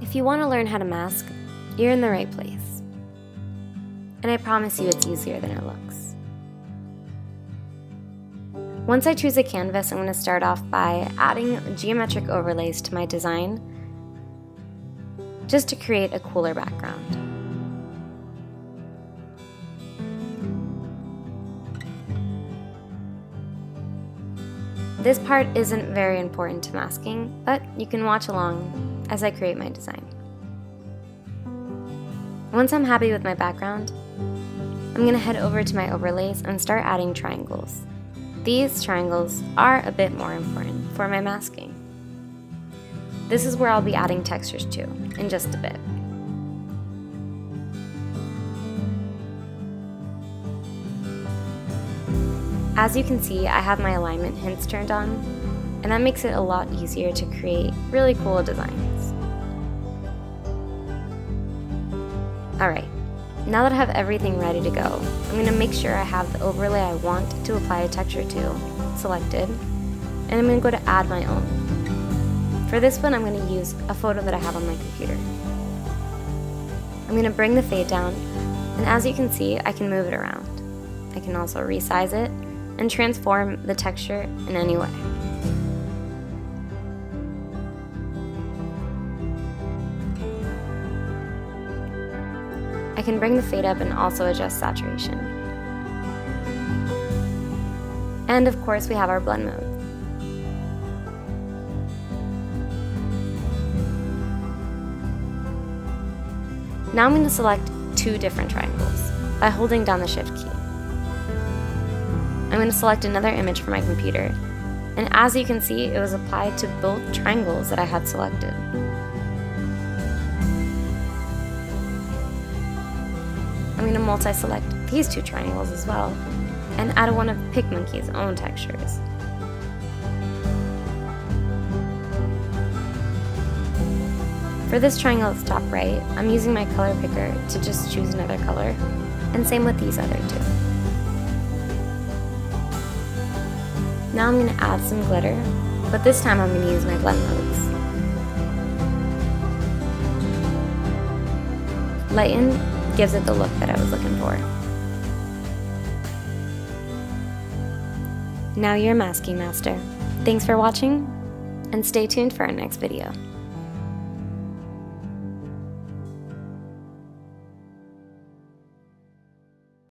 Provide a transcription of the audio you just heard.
If you want to learn how to mask, you're in the right place. And I promise you it's easier than it looks. Once I choose a canvas, I'm going to start off by adding geometric overlays to my design just to create a cooler background. This part isn't very important to masking, but you can watch along as I create my design. Once I'm happy with my background, I'm going to head over to my overlays and start adding triangles. These triangles are a bit more important for my masking. This is where I'll be adding textures to in just a bit. As you can see, I have my alignment hints turned on, and that makes it a lot easier to create really cool designs. Alright, now that I have everything ready to go, I'm going to make sure I have the overlay I want to apply a texture to selected, and I'm going to go to add my own. For this one, I'm going to use a photo that I have on my computer. I'm going to bring the fade down, and as you can see, I can move it around. I can also resize it and transform the texture in any way. I can bring the fade up and also adjust saturation. And of course we have our blend mode. Now I'm going to select two different triangles by holding down the shift key. I'm going to select another image from my computer. And as you can see, it was applied to both triangles that I had selected. I'm going to multi-select these two triangles as well, and add one of PicMonkey's own textures. For this triangle at the top right, I'm using my color picker to just choose another color, and same with these other two. Now I'm going to add some glitter, but this time I'm going to use my blend modes. Lighten gives it the look that I was looking for. Now you're a masking master. Thanks for watching, and stay tuned for our next video.